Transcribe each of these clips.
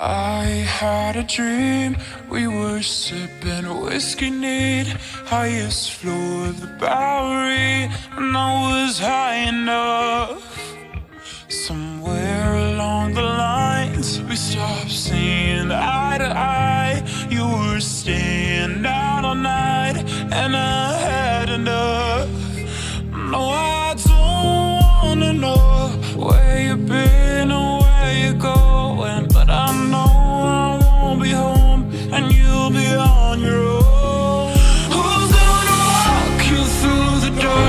I had a dream, we were sipping whiskey neat, highest floor of the Bowery, and I was high enough. Somewhere along the lines, we stopped seeing eye to eye. You were staying out all night, and I had enough. No, I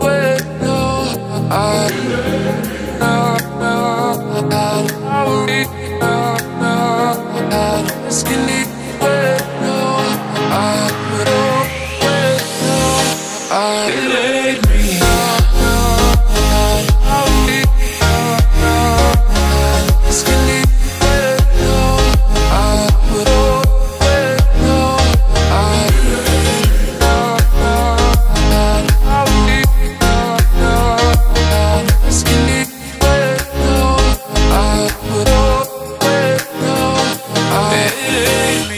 Wait, no, I Ei,